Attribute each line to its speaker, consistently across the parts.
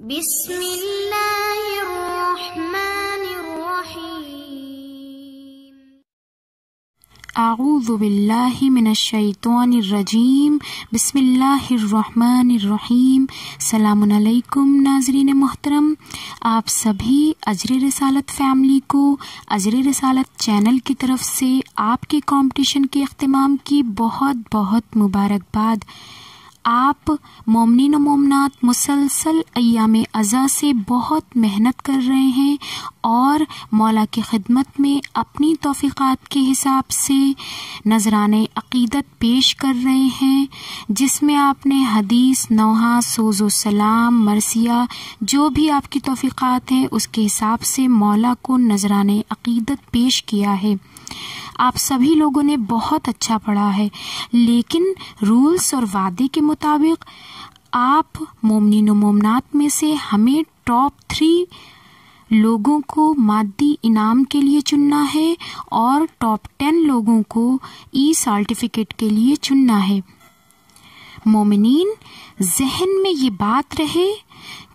Speaker 1: बिस्मिल्लाहिर्रहमानिर्रहीम।
Speaker 2: अऊज़ु बिल्लाहि मिनश्शैतानिर्रजीम। बिस्मिल्लाहिर्रहमानिर्रहीम। सलामुन अलैकुम नाजरीन मोहतरम। आप सभी अजर रसालत फैमिली को, अजर रसालत चैनल की तरफ़ से आपके कंपटीशन के अख्ताम की बहुत बहुत मुबारकबाद। आप मोमिन मोमनात मुसलसल अयाम अज़ा से बहुत मेहनत कर रहे हैं और मौला की खिदमत में अपनी तोफ़ीक़ात के हिसाब से नजरान अकीदत पेश कर रहे हैं, जिसमें आपने हदीस, नौहा, सोज़ो सलाम, मरसिया, जो भी आपकी तोफ़ीक़ात हैं, उसके हिसाब से मौला को नजरान अकीदत पेश किया है। आप सभी लोगों ने बहुत अच्छा पढ़ा है। लेकिन रूल्स और वादे के मुताबिक आप मोमिन मोमनात में से हमें टॉप थ्री लोगों को मादी इनाम के लिए चुनना है और टॉप टेन लोगों को ई सर्टिफिकेट के लिए चुनना है। मोमिनीन, जहन में ये बात रहे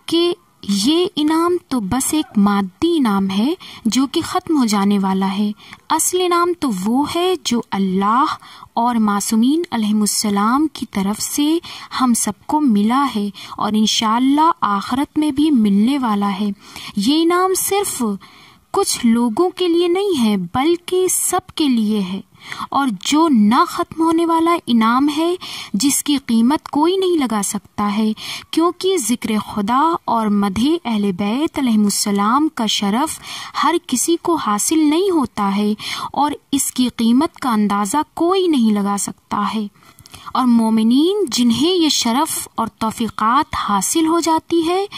Speaker 2: कि ये इनाम तो बस एक मादी इनाम है, जो कि ख़त्म हो जाने वाला है। असल इनाम तो वो है जो अल्लाह और मासूमिन अलैहिस्सलाम की तरफ़ से हम सबको मिला है और इन आखरत में भी मिलने वाला है। ये इनाम सिर्फ़ कुछ लोगों के लिए नहीं है, बल्कि सब के लिए है। और जो न खत्म होने वाला इनाम है, जिसकी कीमत कोई नहीं लगा सकता है, क्योंकि ज़िक्र खुदा और मधे अहल बैत का शरफ हर किसी को हासिल नहीं होता है और इसकी कीमत का अंदाज़ा कोई नहीं लगा सकता है। और मोमिन जिन्हें ये शरफ और तोफ़ीक़ात हासिल हो जाती है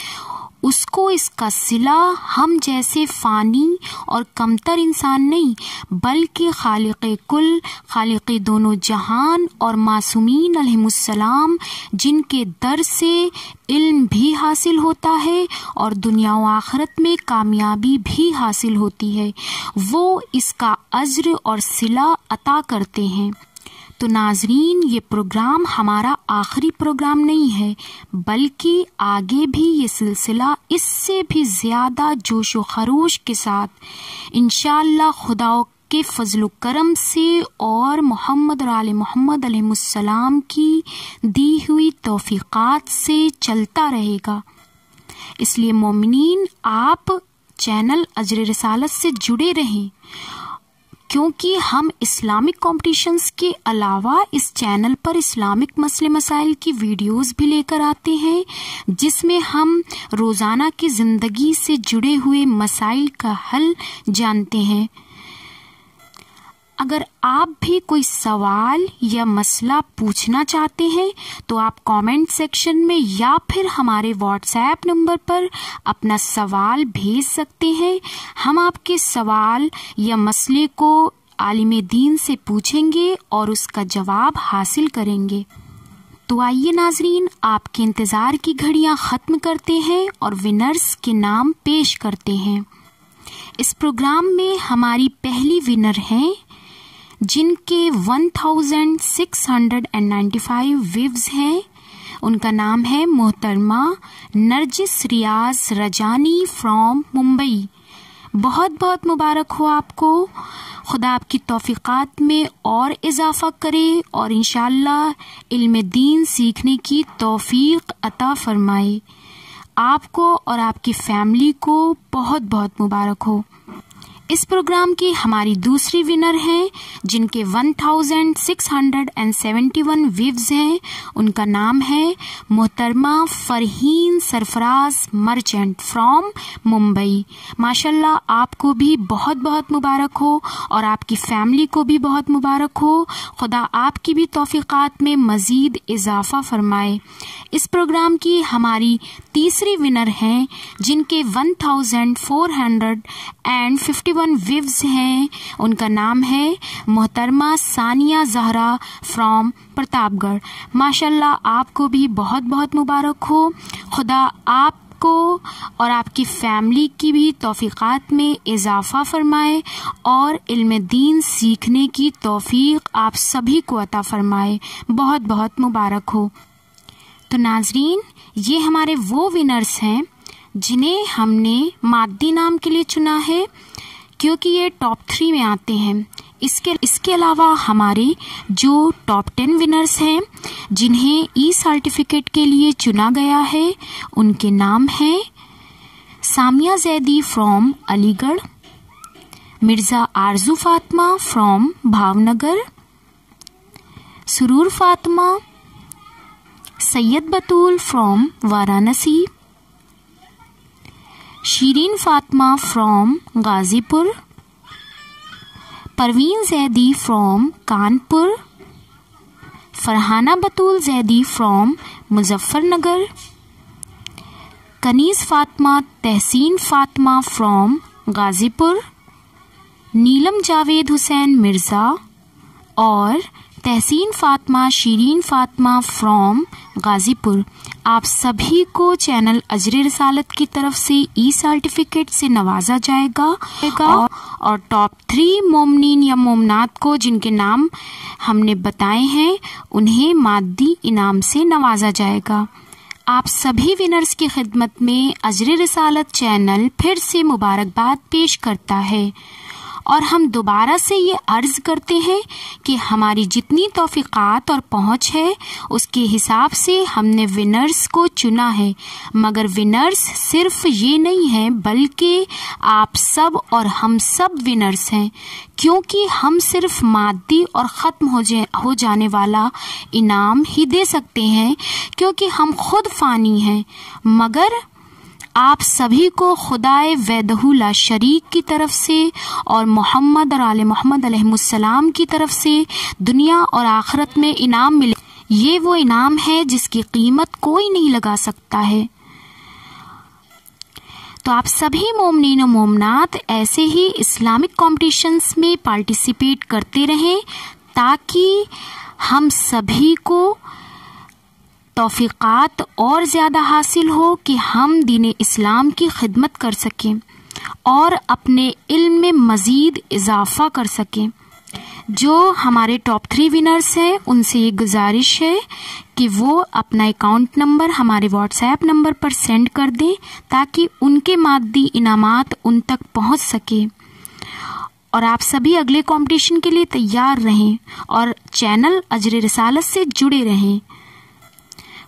Speaker 2: उसको इसका सिला हम जैसे फ़ानी और कमतर इंसान नहीं, बल्कि खालिक कुल, खालिक दोनों जहान और मासूमीन अलैहिस्सलाम जिनके दर से इल्म भी हासिल होता है और दुनिया व आखरत में कामयाबी भी हासिल होती है। वो इसका अज्र और सिला अता करते हैं। तो नाजरीन, ये प्रोग्राम हमारा आखिरी प्रोग्राम नहीं है, बल्कि आगे भी ये सिलसिला इससे भी ज़्यादा जोश व खरोश के साथ इनशाला खुदा के फजल करम से और मोहम्मद आल मोहम्मद अलैहिस्सलाम की दी हुई तौफीक़ात से चलता रहेगा। इसलिए मोमिन आप चैनल अजर रसालत से जुड़े रहें। क्योंकि हम इस्लामिक कॉम्पिटिशन्स के अलावा इस चैनल पर इस्लामिक मसले मसाइल की वीडियोस भी लेकर आते हैं, जिसमें हम रोज़ाना की ज़िंदगी से जुड़े हुए मसाइल का हल जानते हैं। अगर आप भी कोई सवाल या मसला पूछना चाहते हैं तो आप कमेंट सेक्शन में या फिर हमारे व्हाट्सएप नंबर पर अपना सवाल भेज सकते हैं। हम आपके सवाल या मसले को आलिम दीन से पूछेंगे और उसका जवाब हासिल करेंगे। तो आइए नाजरीन, आपके इंतज़ार की घड़ियाँ ख़त्म करते हैं और विनर्स के नाम पेश करते हैं। इस प्रोग्राम में हमारी पहली विनर हैं जिनके 1695 विव्स हैं, उनका नाम है मोहतरमा नरजिस रियाज रजानी फ्रॉम मुंबई। बहुत बहुत मुबारक हो आपको। खुदा आपकी तोफ़ीक़ात में और इजाफ़ा करे और इन इल्म दीन सीखने की तौफ़ीक़ अता फरमाए। आपको और आपकी फैमिली को बहुत बहुत मुबारक हो। इस प्रोग्राम की हमारी दूसरी विनर हैं जिनके 1671 विव्स हैं, उनका नाम है मोहतरमा फरहीन सरफराज मर्चेंट फ्रॉम मुंबई। माशाल्लाह, आपको भी बहुत बहुत मुबारक हो और आपकी फैमिली को भी बहुत मुबारक हो। खुदा आपकी भी तोफ़ीक़ात में मज़ीद इजाफ़ा फरमाए। इस प्रोग्राम की हमारी तीसरी विनर हैं, जिनके 1451 विव्स हैं। उनका नाम है मोहतरमा सानिया जहरा फ्रॉम प्रतापगढ़। माशाल्लाह, आपको भी बहुत बहुत मुबारक हो। खुदा आप को और आपकी फैमिली की भी तोफ़ीक़ात में इजाफ़ा फरमाए और इल्म दीन सीखने की तौफीक आप सभी को अता फरमाए। बहुत बहुत मुबारक हो। तो नाजरीन, ये हमारे वो विनर्स हैं जिन्हें हमने मादी नाम के लिए चुना है, क्योंकि ये टॉप थ्री में आते हैं। इसके इसके अलावा हमारे जो टॉप टेन विनर्स हैं, जिन्हें ई सर्टिफिकेट के लिए चुना गया है, उनके नाम हैं Samia Zaidi from Aligarh, Mirza Arzoo Fatima from Bhavnagar, Suroor Fatima, Syed Batool from Varanasi, Shireen Fatima from Ghazipur Parveen Zaidi from Kanpur Farhana Batool Zaidi from Muzaffarnagar Kaneez Fatima Tehseen Fatima from Ghazipur Neelam Javed Hussain Mirza और Tehseen Fatima Shireen Fatma from Ghazipur आप सभी को channel अजर रसालत की तरफ़ से ई certificate से नवाजा जाएगा। और, और टॉप थ्री मोमनिन या मोमनाथ को जिनके नाम हमने बताए हैं, उन्हें मादी इनाम से नवाजा जाएगा। आप सभी विनर्स की खिदमत में अजर रसालत चैनल फिर से मुबारकबाद पेश करता है। और हम दोबारा से ये अर्ज़ करते हैं कि हमारी जितनी तोफ़ीक़ात और पहुँच है, उसके हिसाब से हमने विनर्स को चुना है। मगर विनर्स सिर्फ़ ये नहीं है, बल्कि आप सब और हम सब विनर्स हैं, क्योंकि हम सिर्फ़ मादी और ख़त्म हो जा, हो जाने वाला इनाम ही दे सकते हैं, क्योंकि हम खुद फ़ानी हैं। मगर आप सभी को खुदाए वैदहुला शरीक की तरफ़ से और मोहम्मद और आल मोहम्मद अलैहिस्सलाम की तरफ़ से दुनिया और आखरत में इनाम मिले। ये वो इनाम है जिसकी कीमत कोई नहीं लगा सकता है। तो आप सभी मोमनिन मोमनात ऐसे ही इस्लामिक कॉम्पिटिशन्स में पार्टिसिपेट करते रहें ताकि हम सभी को तोफ़ीक़ात और ज़्यादा हासिल हो कि हम दीन इस्लाम की खिदमत कर सकें और अपने इल्म में मज़ीद इजाफ़ा कर सकें। जो हमारे टॉप थ्री विनर्स हैं, उनसे ये गुजारिश है कि वो अपना अकाउंट नंबर हमारे व्हाट्सएप नंबर पर सेंड कर दें ताकि उनके मादी इनामात उन तक पहुँच सके। और आप सभी अगले कंपटीशन के लिए तैयार रहें और चैनल अजर रसालत से जुड़े रहें।